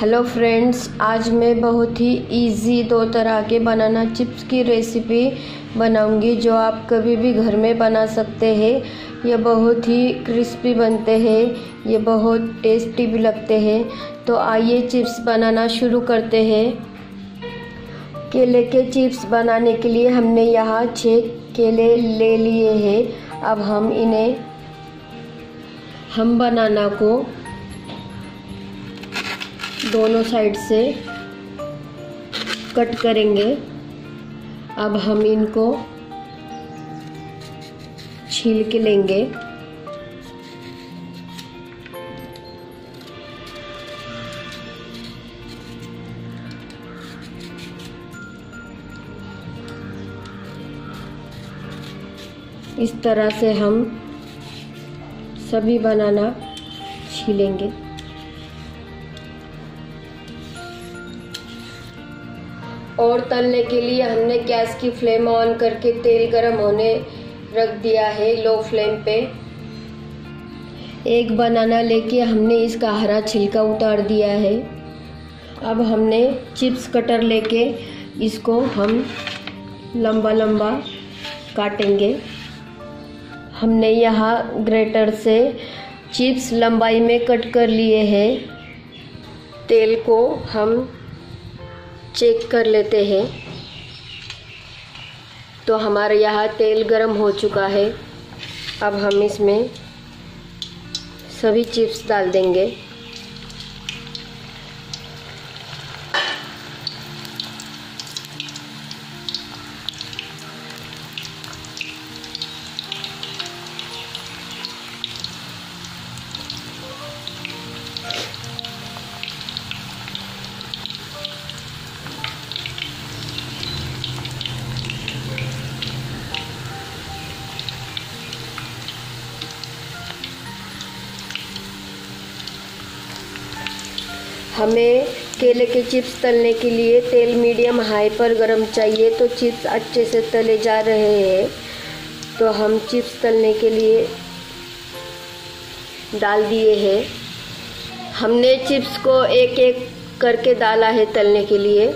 Hello friends आज मैं बहुत ही इजी दो तरह के बनाना चिप्स की रेसिपी बनाऊँगी जो आप कभी भी घर में बना सकते हैं। ये बहुत ही क्रिस्पी बनते हैं, ये बहुत टेस्टी भी लगते हैं। तो आइए चिप्स बनाना शुरू करते हैं। केले के चिप्स बनाने के लिए हमने यहाँ छः केले ले लिए हैं। अब हम इन्हें, हम बनाना को दोनों साइड से कट करेंगे। अब हम इनको छील के लेंगे। इस तरह से हम सभी बनाना छीलेंगे। और तलने के लिए हमने गैस की फ्लेम ऑन करके तेल गरम होने रख दिया है, लो फ्लेम पे। एक बनाना लेके हमने इसका हरा छिलका उतार दिया है। अब हमने चिप्स कटर लेके इसको हम लंबा लंबा काटेंगे। हमने यहाँ ग्रेटर से चिप्स लंबाई में कट कर लिए हैं। तेल को हम चेक कर लेते हैं। तो हमारे यहाँ तेल गरम हो चुका है। अब हम इसमें सभी चिप्स डाल देंगे। हमें केले के चिप्स तलने के लिए तेल मीडियम हाई पर गरम चाहिए तो चिप्स अच्छे से तले जा रहे हैं। तो हम चिप्स तलने के लिए डाल दिए हैं। हमने चिप्स को एक एक करके डाला है तलने के लिए।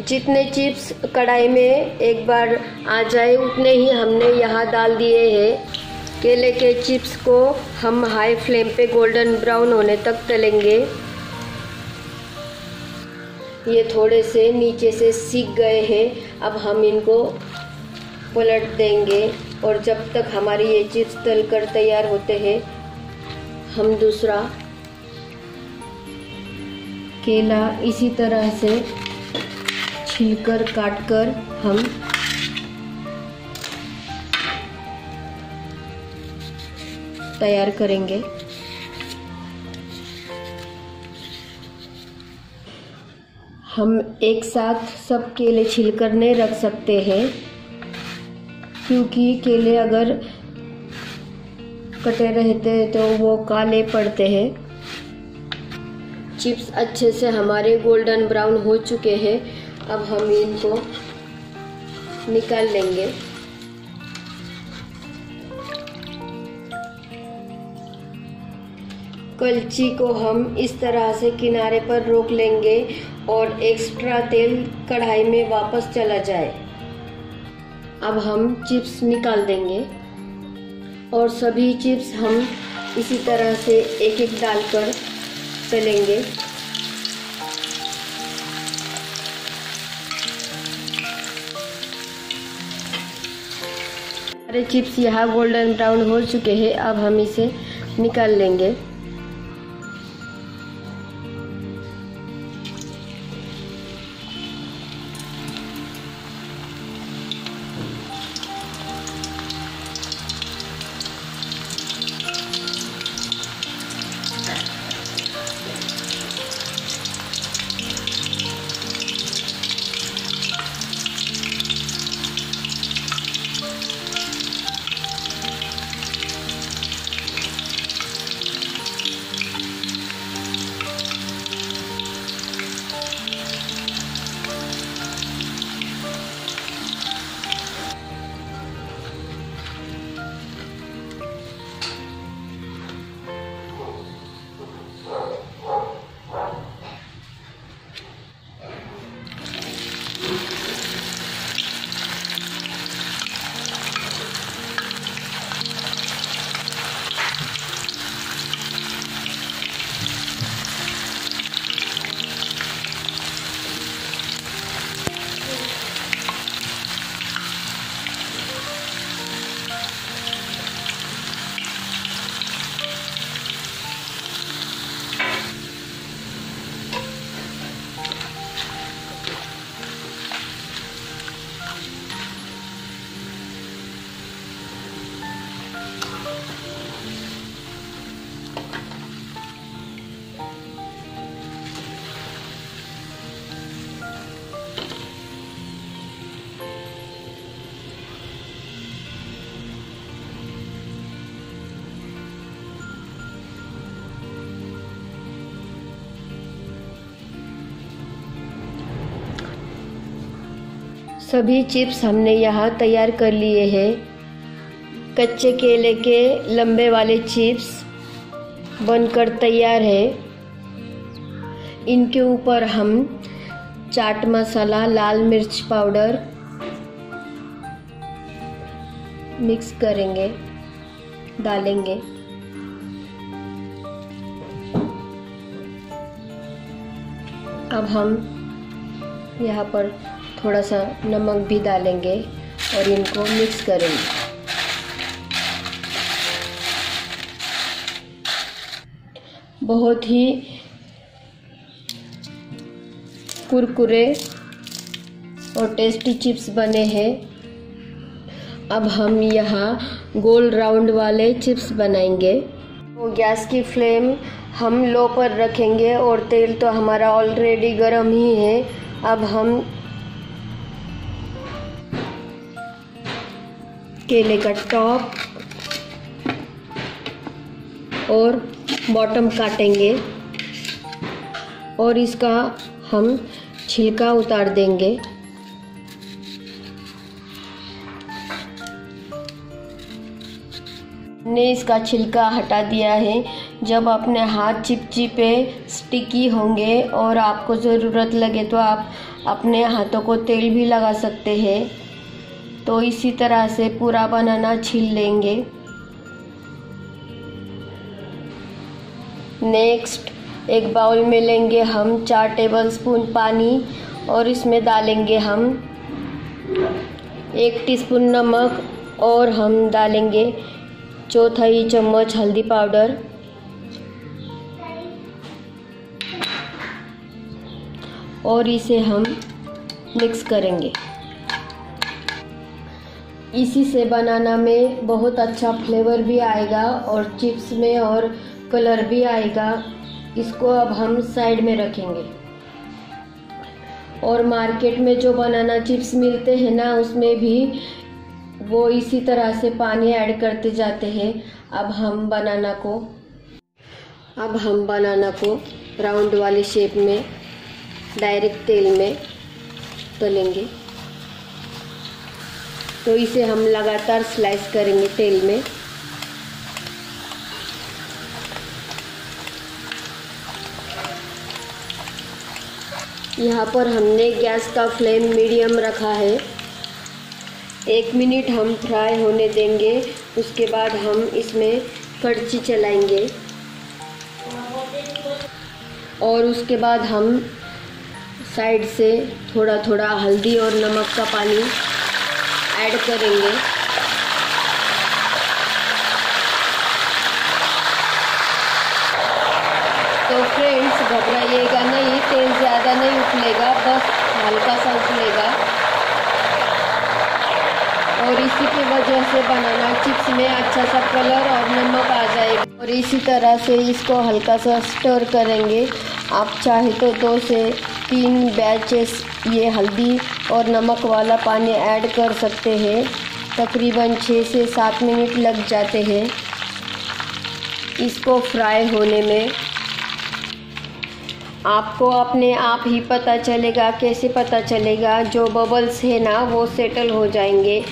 जितने चिप्स कढ़ाई में एक बार आ जाए, उतने ही हमने यहाँ डाल दिए हैं। केले के चिप्स को हम हाई फ्लेम पे गोल्डन ब्राउन होने तक तलेंगे। ये थोड़े से नीचे से सीख गए हैं। अब हम इनको पलट देंगे और जब तक हमारी ये चिप्स तल कर तैयार होते हैं, हम दूसरा केला इसी तरह से छिलकर काट कर हम तैयार करेंगे। हम एक साथ सब केले छिलकर नहीं रख सकते हैं, क्योंकि केले अगर कटे रहते हैं तो वो काले पड़ते हैं। चिप्स अच्छे से हमारे गोल्डन ब्राउन हो चुके हैं, अब हम इनको निकाल लेंगे। कलची को हम इस तरह से किनारे पर रोक लेंगे और एक्स्ट्रा तेल कढ़ाई में वापस चला जाए। अब हम चिप्स निकाल देंगे और सभी चिप्स हम इसी तरह से एक एक डालकर तलेंगे हमारे चिप्स यहाँ गोल्डन ब्राउन हो चुके हैं, अब हम इसे निकाल लेंगे। सभी चिप्स हमने यहाँ तैयार कर लिए हैं। कच्चे, केले के लंबे वाले चिप्स बनकर तैयार है। इनके ऊपर हम चाट मसाला, लाल मिर्च पाउडर मिक्स करेंगे, डालेंगे। अब हम यहाँ पर थोड़ा सा नमक भी डालेंगे और इनको मिक्स करेंगे। बहुत ही कुरकुरे और टेस्टी चिप्स बने हैं। अब हम यहाँ गोल राउंड वाले चिप्स बनाएँगे। तो गैस की फ्लेम हम लो पर रखेंगे और तेल तो हमारा ऑलरेडी गर्म ही है। अब हम केले का टॉप और बॉटम काटेंगे और इसका हम छिलका उतार देंगे। ने इसका छिलका हटा दिया है। जब अपने हाथ चिपचिपे स्टिकी होंगे और आपको ज़रूरत लगे तो आप अपने हाथों को तेल भी लगा सकते हैं। तो इसी तरह से पूरा बनाना छील लेंगे। नेक्स्ट एक बाउल में लेंगे हम चार टेबल स्पून पानी और इसमें डालेंगे हम एक टीस्पून नमक और हम डालेंगे चौथाई चम्मच हल्दी पाउडर। और इसे हम मिक्स करेंगे। इसी से बनाना में बहुत अच्छा फ्लेवर भी आएगा और चिप्स में और कलर भी आएगा। इसको अब हम साइड में रखेंगे। और मार्केट में जो बनाना चिप्स मिलते हैं ना, उसमें भी वो इसी तरह से पानी ऐड करते जाते हैं। अब हम बनाना को, अब हम बनाना को राउंड वाले शेप में डायरेक्ट तेल में तलेंगे। तो इसे हम लगातार स्लाइस करेंगे तेल में। यहाँ पर हमने गैस का फ्लेम मीडियम रखा है। एक मिनट हम फ्राई होने देंगे, उसके बाद हम इसमें कड़ची चलाएँगे। और उसके बाद हम साइड से थोड़ा थोड़ा हल्दी और नमक का पानी ऐड करेंगे। तो फ्रेंड्स घबराइएगा नहीं, तेल ज़्यादा नहीं उछलेगा बस हल्का सा उछलेगा और इसी की वजह से बनाना चिप्स में अच्छा सा कलर और नमक आ जाएगा। और इसी तरह से इसको हल्का सा स्टर करेंगे। आप चाहे तो दो से तीन बैचेस, ये हल्दी और नमक वाला पानी ऐड कर सकते हैं। तकरीबन छः से सात मिनट लग जाते हैं। इसको फ्राई होने में आपको अपने आप ही पता चलेगा, कैसे पता चलेगा? जो बबल्स है ना, वो सेटल हो जाएँगे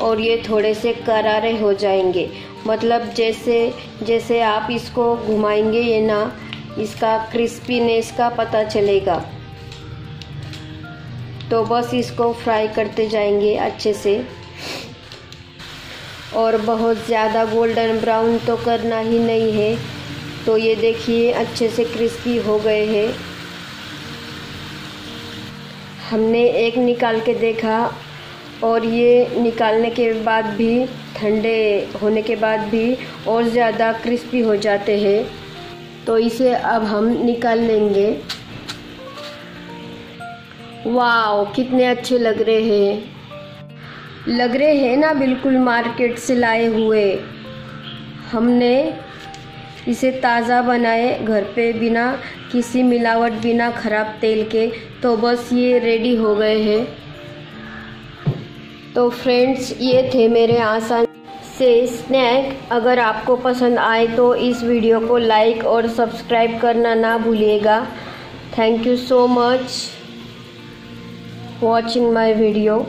और ये थोड़े से करारे हो जाएँगे। मतलब जैसे जैसे आप इसको घुमाएँगे ये ना, इसका क्रिस्पीनेस का पता चलेगा। तो बस इसको फ्राई करते जाएँगे अच्छे से। और बहुत ज़्यादा गोल्डन ब्राउन तो करना ही नहीं है। तो ये देखिए, अच्छे से क्रिस्पी हो गए हैं। हमने एक निकाल के देखा और ये निकालने के बाद भी, ठंडे होने के बाद भी और ज़्यादा क्रिस्पी हो जाते हैं। तो इसे अब हम निकाल लेंगे। वाओ, कितने अच्छे लग रहे हैं। लग रहे हैं ना बिल्कुल मार्केट से लाए हुए। हमने इसे ताज़ा बनाए घर पे बिना किसी मिलावट, बिना ख़राब तेल के। तो बस ये रेडी हो गए हैं। तो फ्रेंड्स, ये थे मेरे आसान से स्नैक। अगर आपको पसंद आए तो इस वीडियो को लाइक और सब्सक्राइब करना ना भूलिएगा। Thank you so much. Watching my video